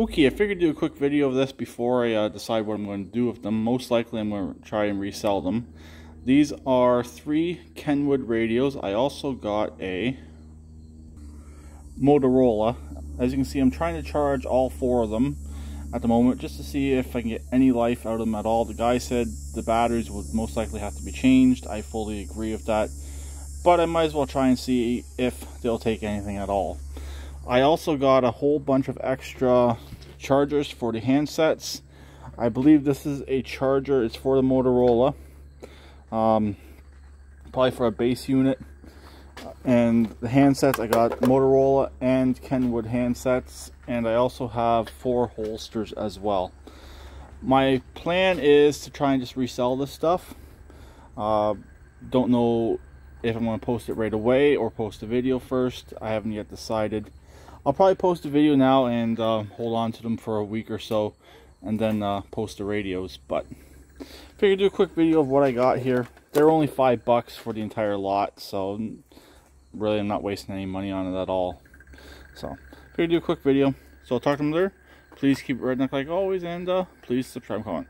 Okay, I figured to do a quick video of this before I uh, decide what I'm going to do with them. Most likely I'm going to try and resell them. These are three Kenwood radios. I also got a Motorola. As you can see, I'm trying to charge all four of them at the moment just to see if I can get any life out of them at all. The guy said the batteries would most likely have to be changed. I fully agree with that. But I might as well try and see if they'll take anything at all. I also got a whole bunch of extra chargers for the handsets. I believe this is a charger. It's for the Motorola. Um, probably for a base unit. And the handsets, I got Motorola and Kenwood handsets. And I also have four holsters as well. My plan is to try and just resell this stuff. Uh, don't know if I'm going to post it right away or post a video first. I haven't yet decided. I'll probably post a video now and uh, hold on to them for a week or so and then uh, post the radios. But figured do a quick video of what I got here. They're only five bucks for the entire lot, so really I'm not wasting any money on it at all. So figured do a quick video. So I'll talk to them later. Please keep it redneck like always and uh, please subscribe comment.